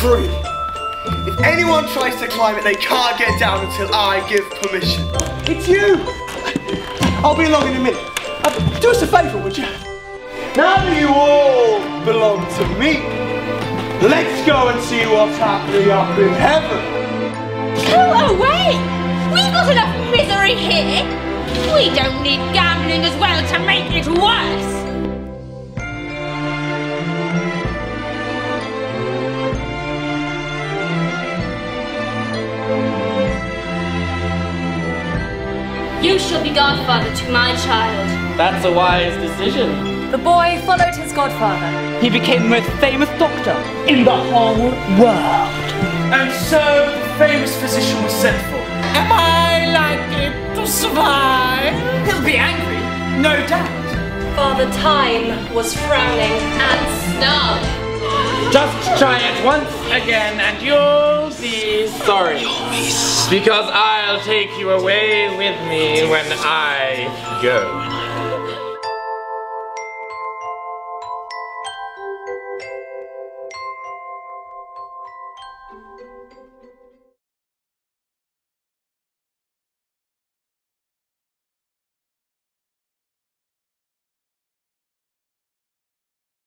tree. If anyone tries to climb it, they can't get down until I give permission. It's you! I'll be along in a minute. Uh, do us a favour, would you? Now that you all belong to me, let's go and see what's happening up in heaven. Go away! We've got enough misery here! We don't need gambling as well to make it worse! You shall be godfather to my child. That's a wise decision. The boy followed his godfather. He became the most famous doctor in the whole world. And so the famous physician was sent for. Am I likely to survive? He'll be angry, no doubt. Father Time was frowning and No. Just try it once again and you'll be sorry. Because I'll take you away with me when I go.